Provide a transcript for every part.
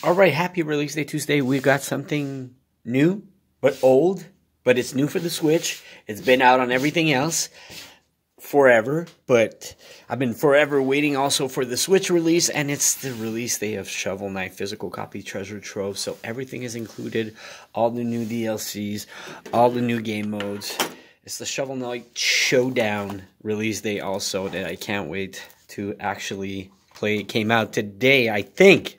All right, happy release day Tuesday. We've got something new, but old, but it's new for the Switch. It's been out on everything else forever, but I've been forever waiting also for the Switch release, and it's the release day of Shovel Knight physical copy treasure trove. So everything is included, all the new DLCs, all the new game modes. It's the Shovel Knight Showdown release day also that I can't wait to actually play. It came out today, I think.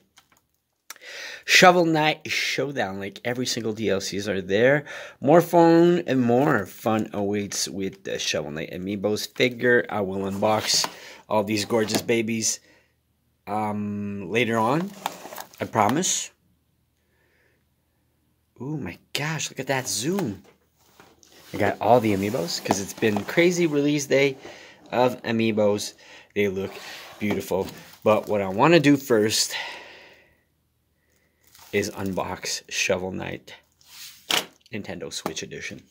Shovel Knight Showdown, like every single DLCs are there. More fun and more fun awaits with the Shovel Knight Amiibos figure. I will unbox all these gorgeous babies um, later on. I promise. Oh my gosh, look at that zoom. I got all the Amiibos because it's been crazy release day of Amiibos. They look beautiful. But what I want to do first is unbox Shovel Knight Nintendo Switch Edition.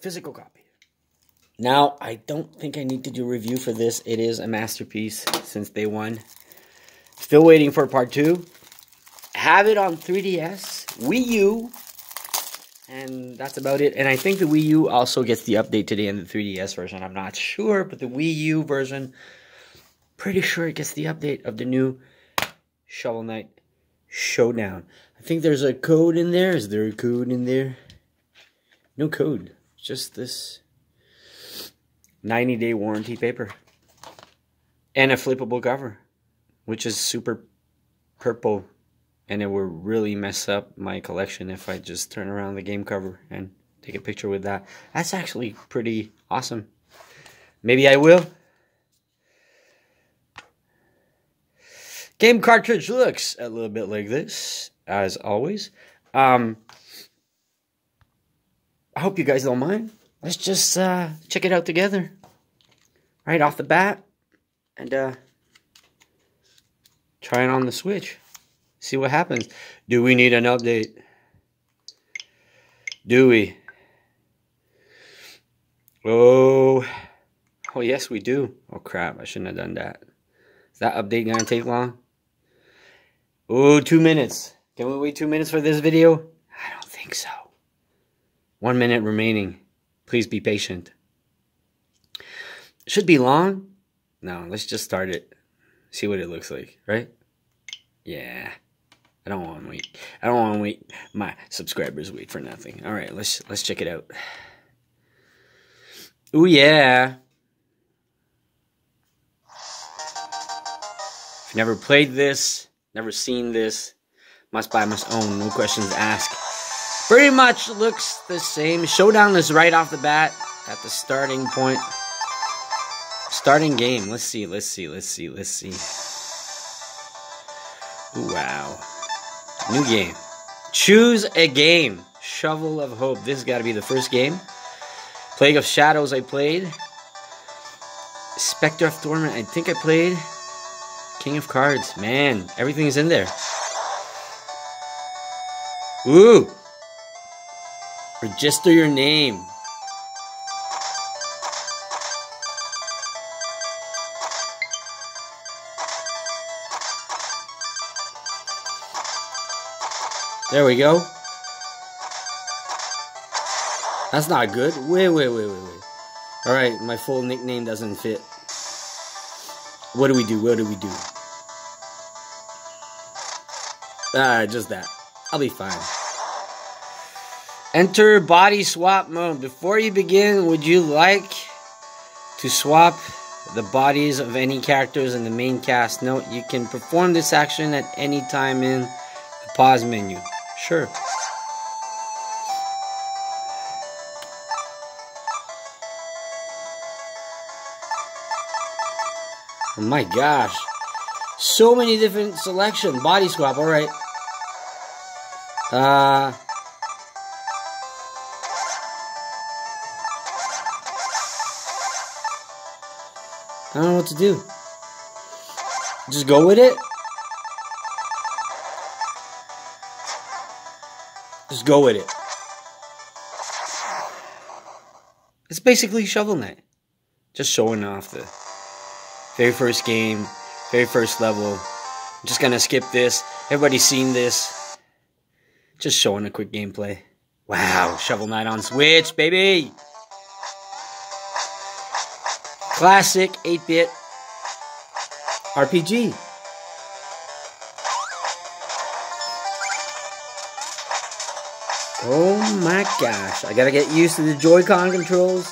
Physical copy. Now, I don't think I need to do a review for this. It is a masterpiece since day one. Still waiting for part two. Have it on 3DS, Wii U, and that's about it. And I think the Wii U also gets the update today in the 3DS version. I'm not sure, but the Wii U version, pretty sure it gets the update of the new Shovel Knight Showdown. I think there's a code in there. Is there a code in there? No code. Just this 90 day warranty paper. And a flippable cover, which is super purple. And it will really mess up my collection if I just turn around the game cover and take a picture with that. That's actually pretty awesome. Maybe I will. Game cartridge looks a little bit like this, as always. Um, I hope you guys don't mind. Let's just uh, check it out together. Right off the bat. And uh, try it on the Switch. See what happens. Do we need an update? Do we? Oh, oh yes we do. Oh crap, I shouldn't have done that. Is that update gonna take long? Oh, two minutes. Can we wait two minutes for this video? I don't think so. One minute remaining. Please be patient. Should be long. No, let's just start it. See what it looks like, right? Yeah. I don't want to wait. I don't want to wait. My subscribers wait for nothing. All right, let's let's check it out. Oh yeah. If you've never played this, Never seen this. Must buy, must own. No questions asked. Pretty much looks the same. Showdown is right off the bat at the starting point. Starting game. Let's see, let's see, let's see, let's see. Ooh, wow. New game. Choose a game. Shovel of Hope. This has got to be the first game. Plague of Shadows I played. Specter of Torment I think I played. King of Cards. Man, everything's in there. Ooh! Register your name. There we go. That's not good. Wait, wait, wait, wait, wait. Alright, my full nickname doesn't fit. What do we do? What do we do? Ah, just that. I'll be fine. Enter body swap mode. Before you begin, would you like to swap the bodies of any characters in the main cast? Note, you can perform this action at any time in the pause menu. Sure. My gosh. So many different selection. Body swap, alright. Uh... I don't know what to do. Just go with it? Just go with it. It's basically Shovel Knight. Just showing off the very first game, very first level, just gonna skip this. Everybody's seen this. Just showing a quick gameplay. Wow, Shovel Knight on Switch, baby! Classic 8-bit RPG. Oh my gosh, I gotta get used to the Joy-Con controls.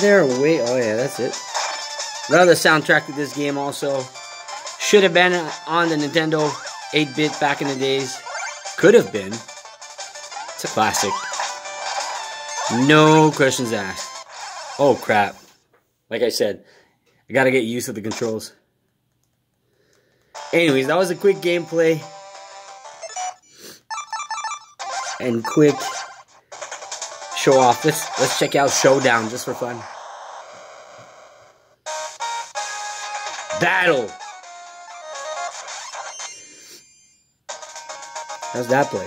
There a way? Oh yeah, that's it. Another soundtrack to this game also. Should have been on the Nintendo 8-bit back in the days. Could have been. It's a classic. No questions asked. Oh crap. Like I said, I gotta get used to the controls. Anyways, that was a quick gameplay. And quick show off. Let's let's check out Showdown just for fun. Battle. How's that play?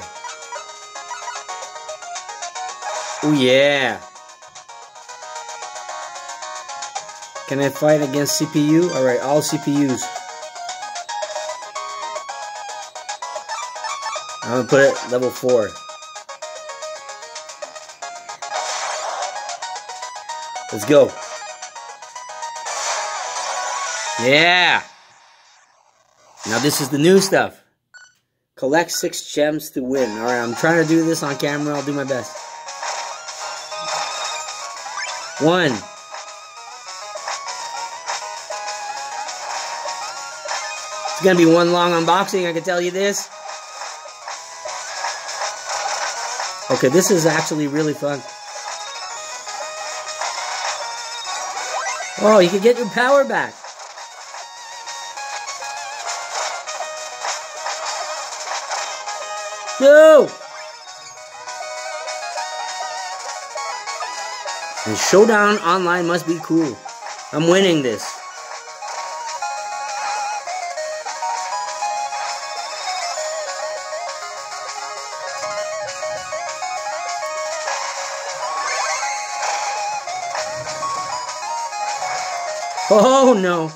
Oh yeah. Can I fight against CPU? Alright, all CPUs. I'm gonna put it level 4. Let's go. Yeah. Now this is the new stuff. Collect six gems to win. Alright, I'm trying to do this on camera. I'll do my best. One. It's gonna be one long unboxing, I can tell you this. Okay, this is actually really fun. Oh, you can get your power back. No! And Showdown Online must be cool. I'm winning this. Oh no.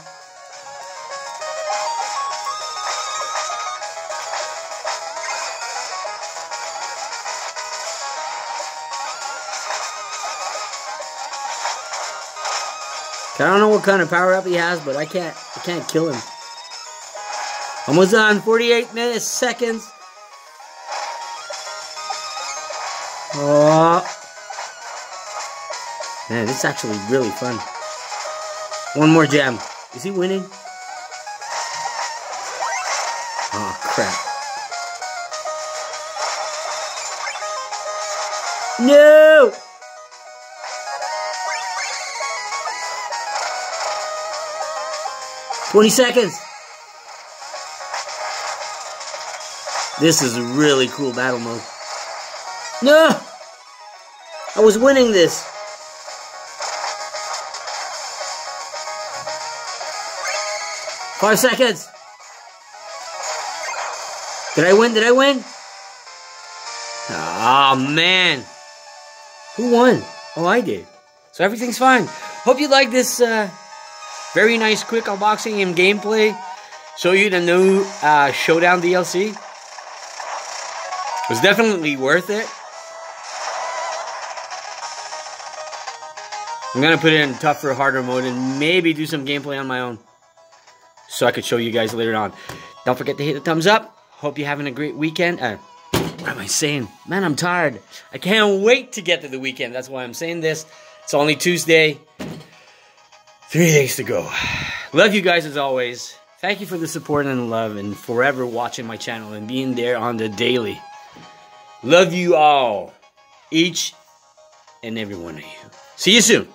I don't know what kind of power up he has, but I can't I can't kill him. Almost on 48 minutes, seconds. Oh. Man, this is actually really fun. One more gem. Is he winning? Oh, crap. No! Twenty seconds. This is a really cool battle mode. No! I was winning this. Five seconds. Did I win? Did I win? Oh, man. Who won? Oh, I did. So everything's fine. Hope you like this uh, very nice quick unboxing and gameplay. Show you the new uh, Showdown DLC. It was definitely worth it. I'm going to put it in tougher, harder mode and maybe do some gameplay on my own so I could show you guys later on. Don't forget to hit the thumbs up. Hope you're having a great weekend. Uh, what am I saying? Man, I'm tired. I can't wait to get to the weekend. That's why I'm saying this. It's only Tuesday. Three days to go. Love you guys as always. Thank you for the support and love and forever watching my channel and being there on the daily. Love you all. Each and every one of you. See you soon.